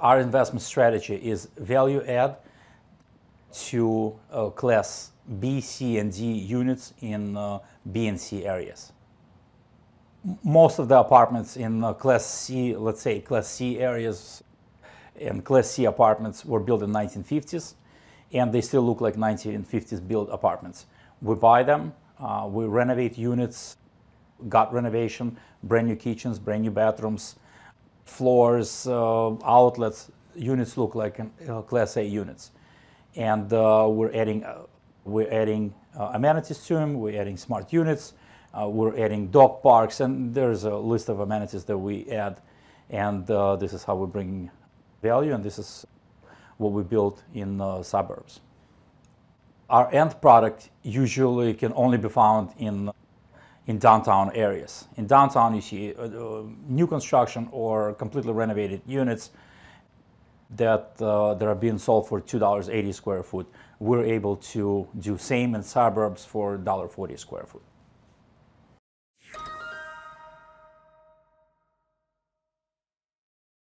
Our investment strategy is value add to uh, class B, C, and D units in uh, B and C areas. Most of the apartments in uh, class C, let's say class C areas and class C apartments were built in 1950s and they still look like 1950s built apartments. We buy them, uh, we renovate units, got renovation, brand new kitchens, brand new bathrooms, floors, uh, outlets, units look like uh, Class A units. And uh, we're adding, uh, we're adding uh, amenities to them, we're adding smart units, uh, we're adding dog parks, and there's a list of amenities that we add. And this is how we bring value, and this is what we build in suburbs. Our end product usually can only be found in in downtown areas. In downtown, you see uh, uh, new construction or completely renovated units that, uh, that are being sold for $2.80 square foot. We're able to do same in suburbs for $1.40 square foot.